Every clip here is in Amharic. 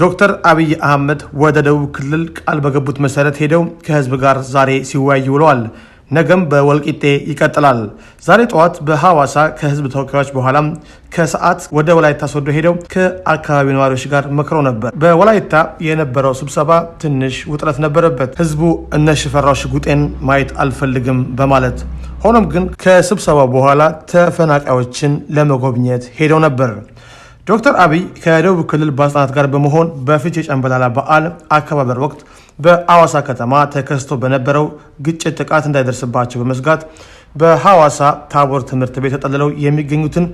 ዶክተር አብይ አህመድ ወደ ደቡብ ክልል ቃል በገቡት መሰረት ሄደው ከህዝብ ጋር ዛሬ ሲወያዩ ውለዋል። ነገም በወልቂጤ ይቀጥላል። ዛሬ ጠዋት በሐዋሳ ከህዝብ ተወካዮች በኋላም ከሰዓት ወደ ወላይታ ሶዶ ሄደው ከአካባቢው ነዋሪዎች ጋር መክረው ነበር። በወላይታ የነበረው ስብሰባ ትንሽ ውጥረት ነበረበት። ህዝቡ እነ ሽፈራው ሽጉጤን ማየት አልፈልግም በማለት ሆኖም ግን ከስብሰባው በኋላ ተፈናቃዮችን ለመጎብኘት ሄደው ነበር። ዶክተር አብይ ከደቡብ ክልል ባለስልጣናት ጋር በመሆን በፊቼ ጨንበላላ በዓል አከባበር ወቅት በአዋሳ ከተማ ተከስቶ በነበረው ግጭት ጥቃት እንዳይደርስባቸው በመስጋት በሐዋሳ ታቦር ትምህርት ቤት ተጠልለው የሚገኙትን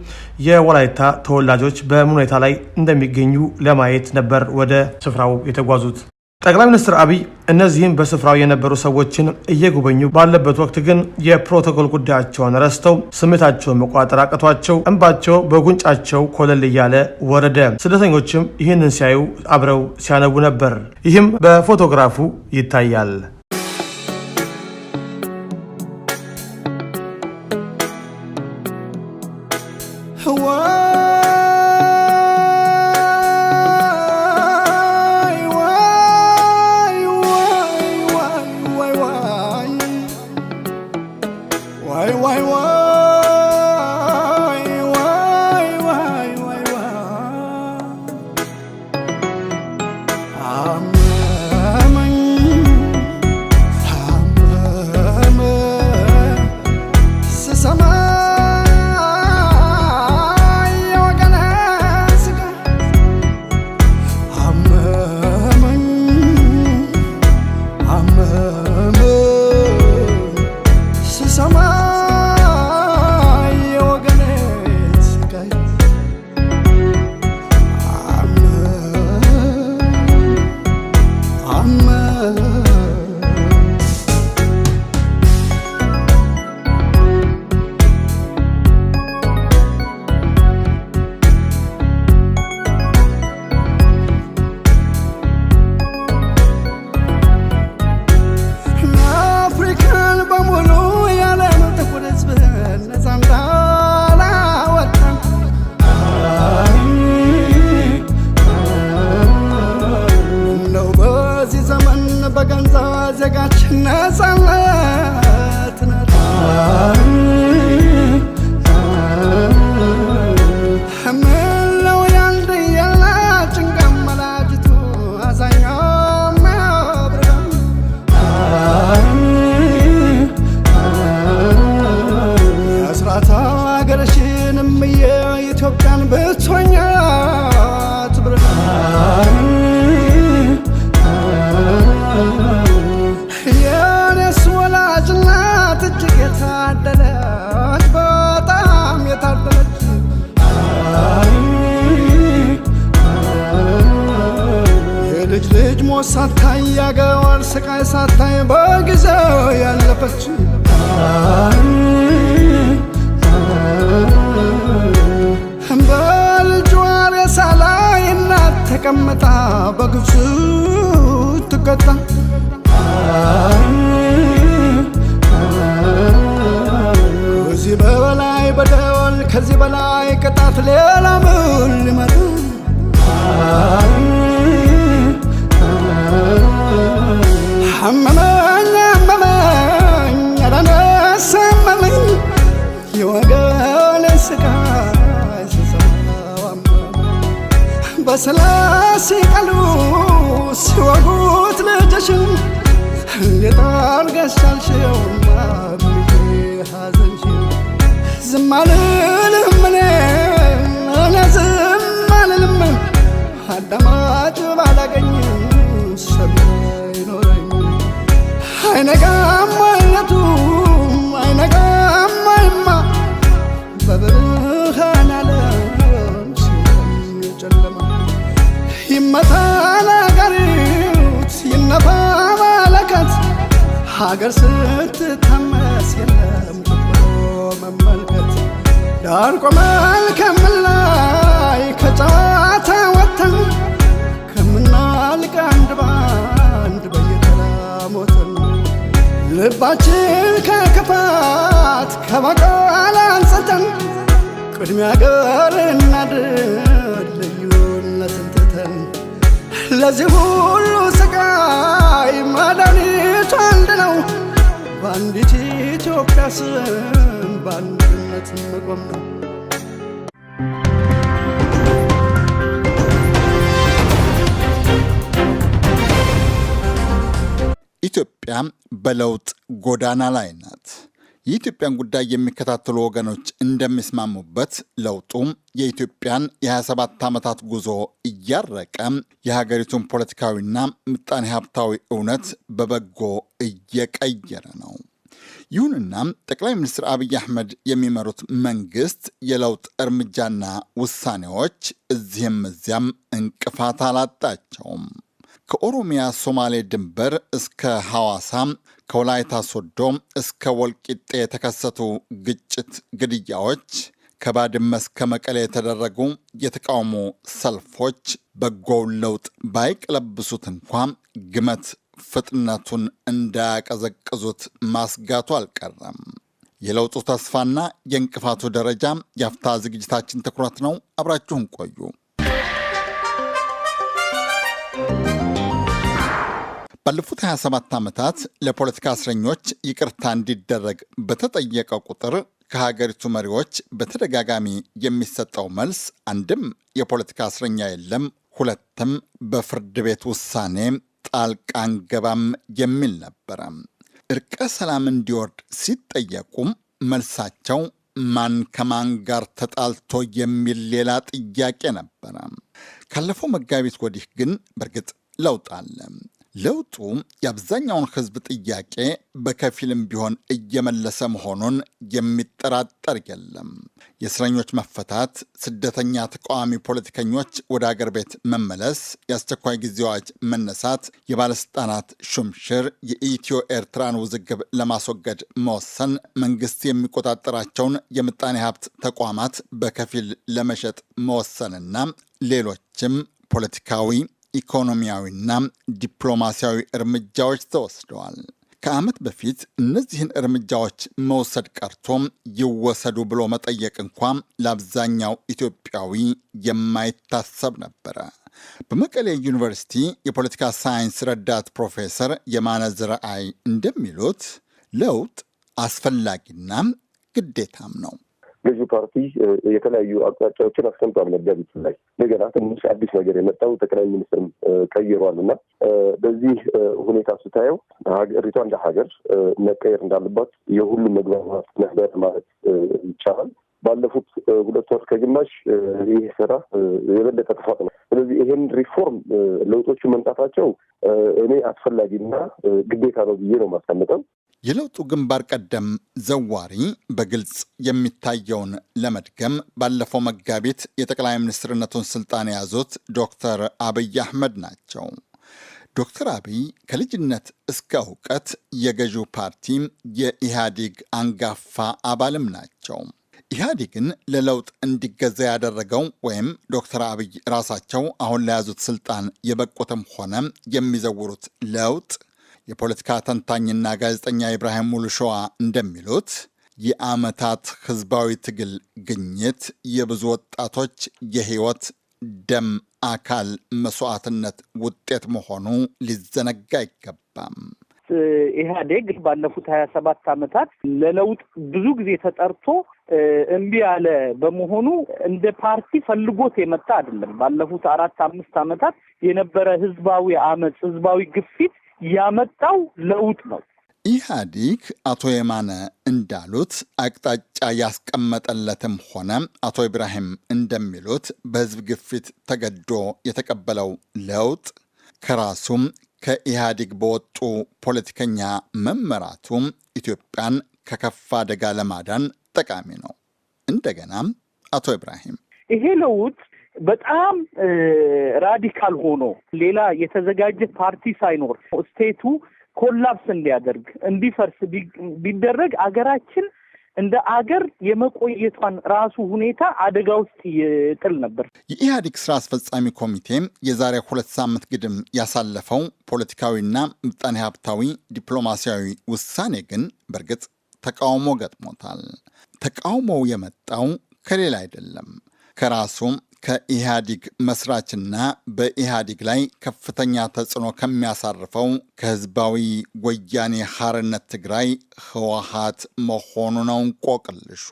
የወላይታ ተወላጆች በምን ሁኔታ ላይ እንደሚገኙ ለማየት ነበር ወደ ስፍራው የተጓዙት። ጠቅላይ ሚኒስትር አብይ እነዚህም በስፍራው የነበሩ ሰዎችን እየጎበኙ ባለበት ወቅት ግን የፕሮቶኮል ጉዳያቸውን ረስተው ስሜታቸውን መቋጠር አቅቷቸው እንባቸው በጉንጫቸው ኮለል እያለ ወረደ። ስደተኞችም ይህንን ሲያዩ አብረው ሲያነቡ ነበር። ይህም በፎቶግራፉ ይታያል። love ሳታይ ያገዋል ስቃይ ሳታይ በጊዜው ያለፈች። በልጇ ሬሳ ላይ እናት ተቀምጣ በግብፅ ትቀጣ ከዚህ በበላይ በደል ከዚህ በላይ ቅጣት ሌላ ምን ሊመጣ አመመኝ አመመኝ አዳነስ አመመኝ። የወገን ስቃይ ስሰማው አመመኝ። በስላሴ ሲወጉት ልጅሽን እንዴት አድርገሽ ዝም አልልም እኔ ዝም አልልም። አዳማጭ ባላገኝም አይነጋም አይነቱ አይነጋም አይማ። በብርሃን ዓለም ሲሆን የጨለማ ይመታ ነጋሪት ይነፋ መለከት ሀገር ስትታመስ የለም ብሎ መመልከት። ዳር ቆመን ከምላይ ከጨዋታ ወጥተን ከምናልቅ አንድ ባንድ በየተራ ሞተን ልባችን ከክፋት ከበቀል አንጽተን ቅድሚያ ገር እናድር ልዩነትን ትተን ለዚህ ሁሉ ስቃይ መድኃኒቱ አንድ ነው። በአንዲት ኢትዮጵያ ስም በአንድነት መቆም ነው። ኢትዮጵያ በለውጥ ጎዳና ላይ ናት። የኢትዮጵያን ጉዳይ የሚከታተሉ ወገኖች እንደሚስማሙበት ለውጡ የኢትዮጵያን የ27 ዓመታት ጉዞ እያረቀ የሀገሪቱን ፖለቲካዊና ምጣኔ ሀብታዊ እውነት በበጎ እየቀየረ ነው። ይሁንና ጠቅላይ ሚኒስትር አብይ አህመድ የሚመሩት መንግስት የለውጥ እርምጃና ውሳኔዎች እዚህም እዚያም እንቅፋት አላጣቸውም። ከኦሮሚያ ሶማሌ ድንበር እስከ ሐዋሳ ከወላይታ ሶዶ እስከ ወልቂጤ የተከሰቱ ግጭት፣ ግድያዎች፣ ከባድመ እስከ መቀሌ የተደረጉ የተቃውሞ ሰልፎች በጎውን ለውጥ ባይቀለብሱት እንኳ ግመት ፍጥነቱን እንዳያቀዘቅዙት ማስጋቱ አልቀረም። የለውጡ ተስፋና የእንቅፋቱ ደረጃ የአፍታ ዝግጅታችን ትኩረት ነው። አብራችሁን ቆዩ። ባለፉት 27 ዓመታት ለፖለቲካ እስረኞች ይቅርታ እንዲደረግ በተጠየቀ ቁጥር ከሀገሪቱ መሪዎች በተደጋጋሚ የሚሰጠው መልስ አንድም የፖለቲካ እስረኛ የለም፣ ሁለትም በፍርድ ቤት ውሳኔ ጣልቃ አንገባም የሚል ነበረ። እርቀ ሰላም እንዲወርድ ሲጠየቁም መልሳቸው ማን ከማን ጋር ተጣልቶ የሚል ሌላ ጥያቄ ነበረ። ካለፈው መጋቢት ወዲህ ግን በእርግጥ ለውጥ አለ። ለውጡ የአብዛኛውን ሕዝብ ጥያቄ በከፊልም ቢሆን እየመለሰ መሆኑን የሚጠራጠር የለም። የእስረኞች መፈታት፣ ስደተኛ ተቃዋሚ ፖለቲከኞች ወደ አገር ቤት መመለስ፣ የአስቸኳይ ጊዜ አዋጅ መነሳት፣ የባለስልጣናት ሹምሽር፣ የኢትዮ ኤርትራን ውዝግብ ለማስወገድ መወሰን፣ መንግስት የሚቆጣጠራቸውን የምጣኔ ሀብት ተቋማት በከፊል ለመሸጥ መወሰንና ሌሎችም ፖለቲካዊ ኢኮኖሚያዊና ዲፕሎማሲያዊ እርምጃዎች ተወስደዋል። ከዓመት በፊት እነዚህን እርምጃዎች መውሰድ ቀርቶም ይወሰዱ ብሎ መጠየቅ እንኳ ለአብዛኛው ኢትዮጵያዊ የማይታሰብ ነበረ። በመቀሌ ዩኒቨርሲቲ የፖለቲካ ሳይንስ ረዳት ፕሮፌሰር የማነ ዝረአይ እንደሚሉት ለውጥ አስፈላጊና ግዴታም ነው። ገዢ ፓርቲ የተለያዩ አቅጣጫዎችን አስቀምጧል። መጋቢት ላይ እንደገና ትንሽ አዲስ ነገር የመጣው ጠቅላይ ሚኒስትርም ቀይሯል እና በዚህ ሁኔታ ስታየው ሀገሪቷ እንደ ሀገር መቀየር እንዳለባት የሁሉም መግባባት ነበር ማለት ይቻላል። ባለፉት ሁለት ወር ከግማሽ ይህ ስራ የበለጠ ተፋጥ ነው። ስለዚህ ይሄን ሪፎርም ለውጦቹ መምጣታቸው እኔ አስፈላጊና ግዴታ ነው ብዬ ነው የማስቀምጠው። የለውጡ ግንባር ቀደም ዘዋሪ በግልጽ የሚታየውን ለመድገም ባለፈው መጋቢት የጠቅላይ ሚኒስትርነቱን ስልጣን የያዙት ዶክተር አብይ አህመድ ናቸው። ዶክተር አብይ ከልጅነት እስከ እውቀት የገዢው ፓርቲ የኢህአዴግ አንጋፋ አባልም ናቸው። ኢህአዴግን ለለውጥ እንዲገዛ ያደረገው ወይም ዶክተር አብይ ራሳቸው አሁን ለያዙት ስልጣን የበቁትም ሆነ የሚዘውሩት ለውጥ የፖለቲካ ተንታኝና ጋዜጠኛ ኢብራሂም ሙሉሸዋ እንደሚሉት የዓመታት ህዝባዊ ትግል ግኝት፣ የብዙ ወጣቶች የህይወት ደም፣ አካል መስዋዕትነት ውጤት መሆኑ ሊዘነጋ አይገባም። ኢህአዴግ ባለፉት ሀያ ሰባት ዓመታት ለለውጥ ብዙ ጊዜ ተጠርቶ እምቢ ያለ በመሆኑ እንደ ፓርቲ ፈልጎት የመጣ አይደለም። ባለፉት አራት አምስት ዓመታት የነበረ ህዝባዊ አመፅ፣ ህዝባዊ ግፊት ያመጣው ለውጥ ነው። ኢህአዲግ አቶ የማነ እንዳሉት አቅጣጫ ያስቀመጠለትም ሆነ አቶ ኢብራሂም እንደሚሉት በህዝብ ግፊት ተገዶ የተቀበለው ለውጥ ከራሱም ከኢህአዴግ በወጡ ፖለቲከኛ መመራቱ ኢትዮጵያን ከከፋ አደጋ ለማዳን ጠቃሚ ነው። እንደገናም አቶ ኢብራሂም ይሄ ለውጥ በጣም radical ሆኖ ሌላ የተዘጋጀ ፓርቲ ሳይኖር state ኡ collapse እንዲያደርግ እንዲፈርስ ቢደረግ አገራችን እንደ አገር የመቆየቷን ራሱ ሁኔታ አደጋ ውስጥ ይጥል ነበር። የኢህአዴግ ስራ አስፈጻሚ ኮሚቴ የዛሬ ሁለት ሳምንት ግድም ያሳለፈው ፖለቲካዊና ምጣኔ ሀብታዊ ዲፕሎማሲያዊ ውሳኔ ግን በእርግጥ ተቃውሞ ገጥሞታል። ተቃውሞው የመጣው ከሌላ አይደለም ከራሱ ከኢህአዲግ መስራችና በኢህአዲግ ላይ ከፍተኛ ተጽዕኖ ከሚያሳርፈው ከህዝባዊ ወያኔ ሐርነት ትግራይ ህወሀት መሆኑ ነው እንቆቅልሹ።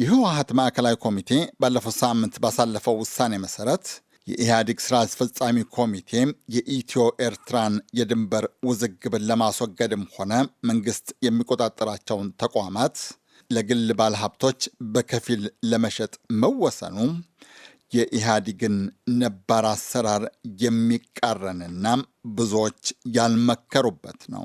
የህወሀት ማዕከላዊ ኮሚቴ ባለፈው ሳምንት ባሳለፈው ውሳኔ መሰረት የኢህአዴግ ስራ አስፈጻሚ ኮሚቴ የኢትዮ ኤርትራን የድንበር ውዝግብን ለማስወገድም ሆነ መንግስት የሚቆጣጠራቸውን ተቋማት ለግል ባለሀብቶች በከፊል ለመሸጥ መወሰኑ የኢህአዴግን ነባር አሰራር የሚቃረንና ብዙዎች ያልመከሩበት ነው።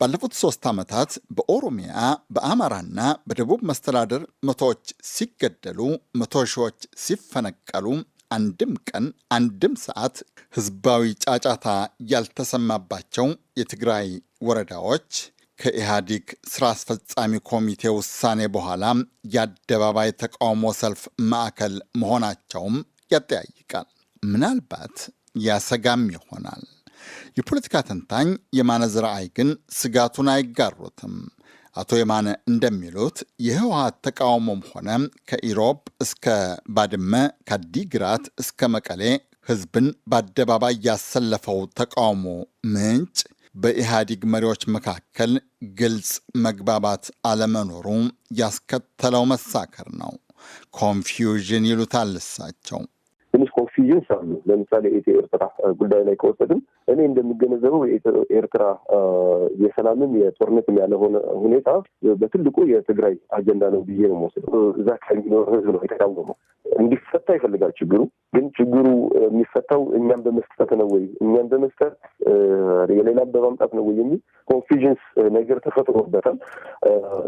ባለፉት ሶስት ዓመታት በኦሮሚያ በአማራና በደቡብ መስተዳደር መቶዎች ሲገደሉ፣ መቶ ሺዎች ሲፈነቀሉ አንድም ቀን አንድም ሰዓት ህዝባዊ ጫጫታ ያልተሰማባቸው የትግራይ ወረዳዎች ከኢህአዲግ ስራ አስፈጻሚ ኮሚቴ ውሳኔ በኋላ የአደባባይ ተቃውሞ ሰልፍ ማዕከል መሆናቸውም ያጠያይቃል። ምናልባት ያሰጋም ይሆናል። የፖለቲካ ተንታኝ የማነ ዝርአይ ግን ስጋቱን አይጋሩትም። አቶ የማነ እንደሚሉት የህወሀት ተቃውሞም ሆነ ከኢሮብ እስከ ባድመ ከአዲግራት እስከ መቀሌ ህዝብን በአደባባይ ያሰለፈው ተቃውሞ ምንጭ በኢህአዲግ መሪዎች መካከል ግልጽ መግባባት አለመኖሩ ያስከተለው መሳከር ነው። confusion ይሉታል እሳቸው። ትንሽ confusions አሉ። ለምሳሌ ኢትዮ ኤርትራ ጉዳይ ላይ ከወሰድም እኔ እንደሚገነዘበው ኤርትራ የሰላምም የጦርነትም ያለሆነ ሁኔታ በትልቁ የትግራይ አጀንዳ ነው ብዬ ነው የምወስደው። እዛ አካባቢ የሚኖር ህዝብ ነው የተቃወመው። እንዲፈታ ይፈልጋል። ችግሩ ግን ችግሩ የሚፈታው እኛም በመስጠት ነው ወይ እኛም በመስጠት የሌላም በማምጣት ነው ወይ የሚል confusions ነገር ተፈጥሮበታል።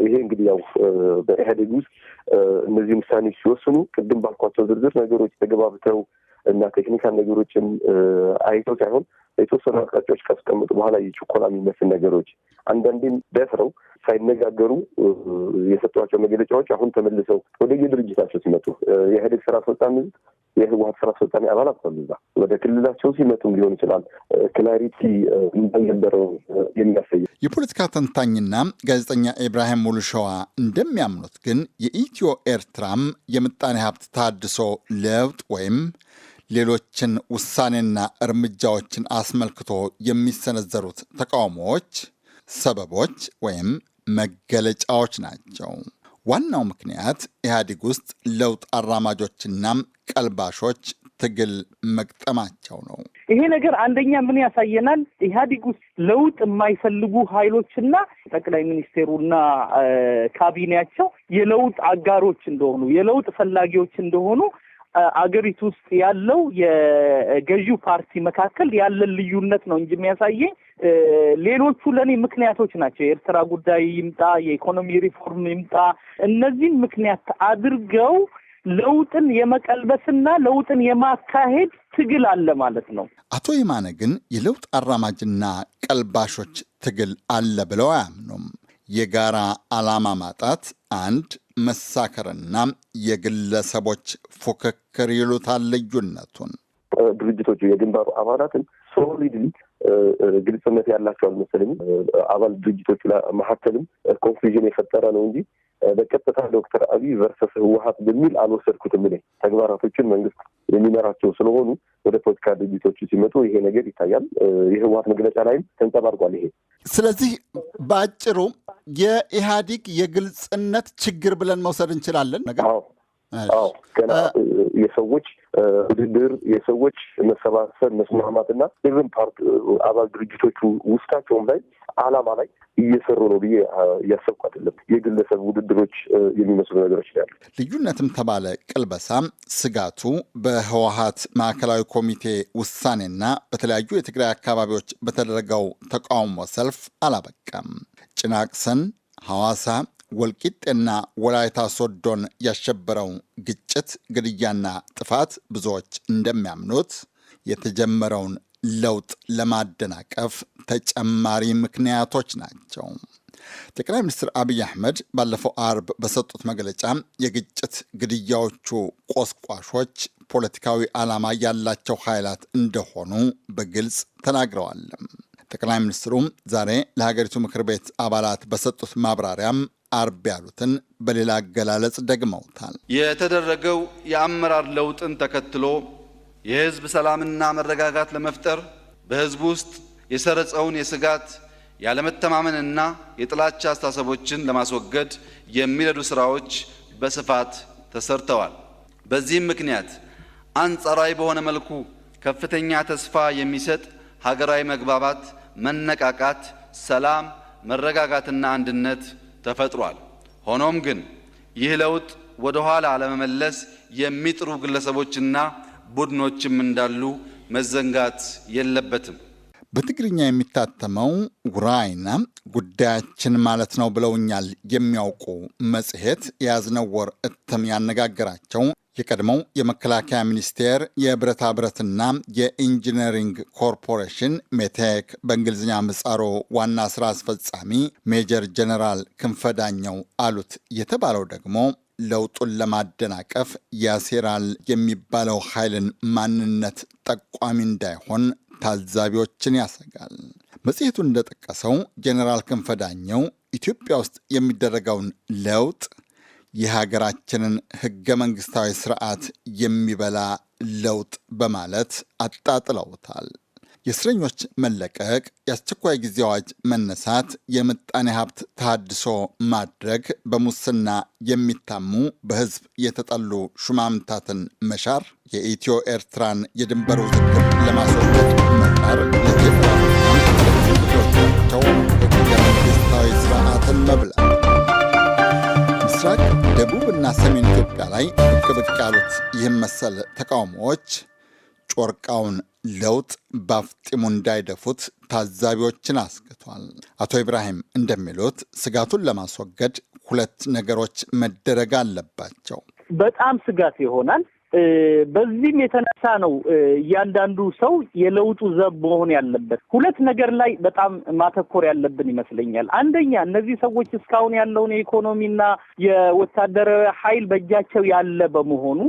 ይሄ እንግዲህ ያው በኢህአዴግ ውስጥ እነዚህ ውሳኔዎች ሲወስኑ ቅድም ባልኳቸው ዝርዝር ነገሮች ተገባብተው እና technical ነገሮችን አይተው ሳይሆን የተወሰኑ አቅጣጫዎች ካስቀምጡ በኋላ የችኮላ የሚመስል ነገሮች አንዳንዴም ደፍረው ሳይነጋገሩ የሰጧቸው መግለጫዎች አሁን ተመልሰው ወደ የድርጅታቸው ሲመጡ የኢህአዴግ ስራ አስፈጻሚ የህወሀት ስራ አስፈጻሚ አባላት እዛ። ወደ ክልላቸው ሲመጡም ሊሆን ይችላል። clarity እንዳልነበረው የሚያሳይ የፖለቲካ ተንታኝና ጋዜጠኛ ኢብራሂም ሙሉሸዋ እንደሚያምኑት ግን የኢትዮ ኤርትራም የምጣኔ ሀብት ታድሶ ለውጥ ወይም ሌሎችን ውሳኔና እርምጃዎችን አስመልክቶ የሚሰነዘሩት ተቃውሞዎች ሰበቦች ወይም መገለጫዎች ናቸው። ዋናው ምክንያት ኢህአዴግ ውስጥ ለውጥ አራማጆችና ቀልባሾች ትግል መግጠማቸው ነው። ይሄ ነገር አንደኛ ምን ያሳየናል? ኢህአዴግ ውስጥ ለውጥ የማይፈልጉ ኃይሎችና ጠቅላይ ሚኒስቴሩና ካቢኔያቸው የለውጥ አጋሮች እንደሆኑ የለውጥ ፈላጊዎች እንደሆኑ አገሪቱ ውስጥ ያለው የገዢው ፓርቲ መካከል ያለን ልዩነት ነው እንጂ የሚያሳየኝ ሌሎቹ ለእኔ ምክንያቶች ናቸው። የኤርትራ ጉዳይ ይምጣ፣ የኢኮኖሚ ሪፎርም ይምጣ፣ እነዚህን ምክንያት አድርገው ለውጥን የመቀልበስና ለውጥን የማካሄድ ትግል አለ ማለት ነው። አቶ የማነ ግን የለውጥ አራማጅና ቀልባሾች ትግል አለ ብለው አያምኑም። የጋራ ዓላማ ማጣት አንድ መሳከርና የግለሰቦች ፉክክር ይሉታል ልዩነቱን። ድርጅቶቹ የግንባሩ አባላትን solidly ግልጽነት ያላቸው አልመሰለኝም። አባል ድርጅቶቹ መካከልም confusion የፈጠረ ነው እንጂ በቀጥታ ዶክተር አብይ versus ህወሀት በሚል አልወሰድኩትም። እኔ ተግባራቶችን መንግስት የሚመራቸው ስለሆኑ ወደ ፖለቲካ ድርጅቶቹ ሲመጡ ይሄ ነገር ይታያል። የህወሀት መግለጫ ላይም ተንጸባርቋል ይሄ። ስለዚህ በአጭሩ የኢህአዲግ የግልጽነት ችግር ብለን መውሰድ እንችላለን ነገር ገና የሰዎች ውድድር የሰዎች መሰባሰብ መስማማትና even ፓርት አባል ድርጅቶቹ ውስጣቸውም ላይ አላማ ላይ እየሰሩ ነው ብዬ እያሰብኩ አይደለም። የግለሰብ ውድድሮች የሚመስሉ ነገሮች ያሉ ልዩነትም ተባለ ቅልበሳም ስጋቱ በህወሀት ማዕከላዊ ኮሚቴ ውሳኔና በተለያዩ የትግራይ አካባቢዎች በተደረገው ተቃውሞ ሰልፍ አላበቃም። ጭናቅሰን፣ ሐዋሳ ወልቂጤና ወላይታ ሶዶን ያሸበረው ግጭት፣ ግድያና ጥፋት ብዙዎች እንደሚያምኑት የተጀመረውን ለውጥ ለማደናቀፍ ተጨማሪ ምክንያቶች ናቸው። ጠቅላይ ሚኒስትር አብይ አህመድ ባለፈው አርብ በሰጡት መግለጫ የግጭት ግድያዎቹ ቆስቋሾች ፖለቲካዊ ዓላማ ያላቸው ኃይላት እንደሆኑ በግልጽ ተናግረዋል። ጠቅላይ ሚኒስትሩም ዛሬ ለሀገሪቱ ምክር ቤት አባላት በሰጡት ማብራሪያም አርብ ያሉትን በሌላ አገላለጽ ደግመውታል። የተደረገው የአመራር ለውጥን ተከትሎ የህዝብ ሰላምና መረጋጋት ለመፍጠር በህዝቡ ውስጥ የሰረጸውን የስጋት ያለመተማመንና የጥላቻ አስተሳሰቦችን ለማስወገድ የሚረዱ ስራዎች በስፋት ተሰርተዋል። በዚህም ምክንያት አንጻራዊ በሆነ መልኩ ከፍተኛ ተስፋ የሚሰጥ ሀገራዊ መግባባት፣ መነቃቃት፣ ሰላም፣ መረጋጋትና አንድነት ተፈጥሯል። ሆኖም ግን ይህ ለውጥ ወደ ኋላ ለመመለስ የሚጥሩ ግለሰቦችና ቡድኖችም እንዳሉ መዘንጋት የለበትም። በትግርኛ የሚታተመው ውራይና ጉዳያችን ማለት ነው ብለውኛል የሚያውቁ መጽሔት የያዝነው ወር እትም ያነጋገራቸው የቀድሞው የመከላከያ ሚኒስቴር የብረታ ብረትና የኢንጂነሪንግ ኮርፖሬሽን ሜቴክ በእንግሊዝኛ ምህጻሩ ዋና ስራ አስፈጻሚ ሜጀር ጀነራል ክንፈዳኘው አሉት። የተባለው ደግሞ ለውጡን ለማደናቀፍ ያሴራል የሚባለው ኃይልን ማንነት ጠቋሚ እንዳይሆን ታዛቢዎችን ያሰጋል። መጽሔቱ እንደጠቀሰው ጄኔራል ክንፈዳኘው ኢትዮጵያ ውስጥ የሚደረገውን ለውጥ የሀገራችንን ህገ መንግስታዊ ስርዓት የሚበላ ለውጥ በማለት አጣጥለውታል። የእስረኞች መለቀቅ፣ የአስቸኳይ ጊዜ አዋጅ መነሳት፣ የምጣኔ ሀብት ተሃድሶ ማድረግ፣ በሙስና የሚታሙ በህዝብ የተጠሉ ሹማምንታትን መሻር፣ የኢትዮ ኤርትራን የድንበር ውዝግብ ለማስወገድ ያሉት ይህም መሰል ተቃውሞዎች ጮርቃውን ለውጥ ባፍጢሙ እንዳይደፉት ታዛቢዎችን አስግቷል። አቶ ኢብራሂም እንደሚሉት ስጋቱን ለማስወገድ ሁለት ነገሮች መደረግ አለባቸው። በጣም ስጋት ይሆናል። በዚህም የተነሳ ነው እያንዳንዱ ሰው የለውጡ ዘብ መሆን ያለበት። ሁለት ነገር ላይ በጣም ማተኮር ያለብን ይመስለኛል። አንደኛ እነዚህ ሰዎች እስካሁን ያለውን የኢኮኖሚና የወታደራዊ ኃይል በእጃቸው ያለ በመሆኑ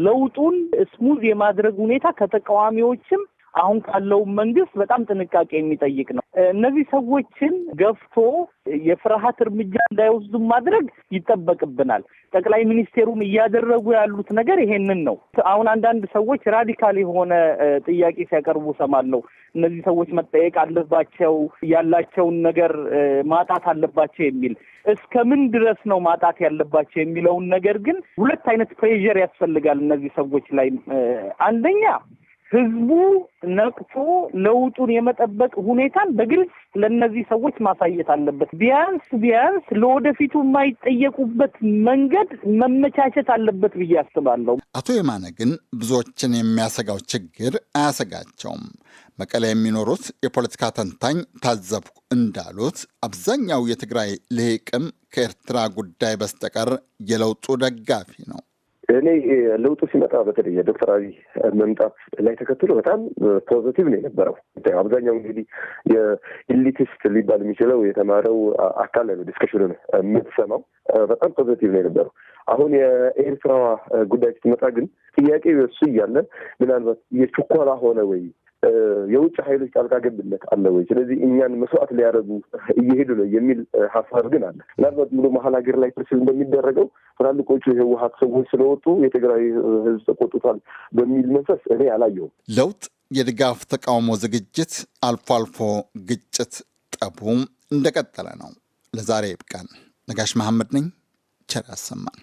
ለውጡን smooth የማድረግ ሁኔታ ከተቃዋሚዎችም አሁን ካለው መንግስት በጣም ጥንቃቄ የሚጠይቅ ነው። እነዚህ ሰዎችን ገፍቶ የፍርሃት እርምጃ እንዳይወስዱ ማድረግ ይጠበቅብናል። ጠቅላይ ሚኒስቴሩም እያደረጉ ያሉት ነገር ይሄንን ነው። አሁን አንዳንድ ሰዎች radical የሆነ ጥያቄ ሲያቀርቡ ሰማለሁ። እነዚህ ሰዎች መጠየቅ አለባቸው፣ ያላቸውን ነገር ማጣት አለባቸው የሚል እስከ ምን ድረስ ነው ማጣት ያለባቸው የሚለውን ነገር ግን ሁለት አይነት pressure ያስፈልጋል እነዚህ ሰዎች ላይ አንደኛ ህዝቡ ነቅቶ ለውጡን የመጠበቅ ሁኔታን በግልጽ ለእነዚህ ሰዎች ማሳየት አለበት። ቢያንስ ቢያንስ ለወደፊቱ የማይጠየቁበት መንገድ መመቻቸት አለበት ብዬ አስባለሁ። አቶ የማነ ግን ብዙዎችን የሚያሰጋው ችግር አያሰጋቸውም። መቀለ የሚኖሩት የፖለቲካ ተንታኝ ታዘብኩ እንዳሉት አብዛኛው የትግራይ ልሂቅም ከኤርትራ ጉዳይ በስተቀር የለውጡ ደጋፊ ነው። እኔ ለውጡ ሲመጣ በተለይ የዶክተር አብይ መምጣት ላይ ተከትሎ በጣም positive ነው የነበረው። አብዛኛው እንግዲህ የ elitist ሊባል የሚችለው የተማረው አካል ላይ ነው discussion ኑን የምትሰማው። በጣም positive ነው የነበረው። አሁን የኤርትራ ጉዳይ ስትመጣ ግን ጥያቄ እሱ እያለ ምናልባት የችኮላ ሆነ ወይ የውጭ ኃይሎች ጣልቃ ገብነት አለ ወይ? ስለዚህ እኛን መስዋዕት ሊያደርጉ እየሄዱ ነው የሚል ሀሳብ ግን አለ። ምናልባት ሙሉ መሀል ሀገር ላይ ፕርስል እንደሚደረገው ትላልቆቹ የህወሀት ሰዎች ስለወጡ የትግራይ ህዝብ ተቆጥቷል በሚል መንፈስ እኔ አላየውም። ለውጥ፣ የድጋፍ ተቃውሞ ዝግጅት፣ አልፎ አልፎ ግጭት፣ ጠቡ እንደቀጠለ ነው። ለዛሬ ይብቃን። ነጋሽ መሐመድ ነኝ። ቸር ያሰማን።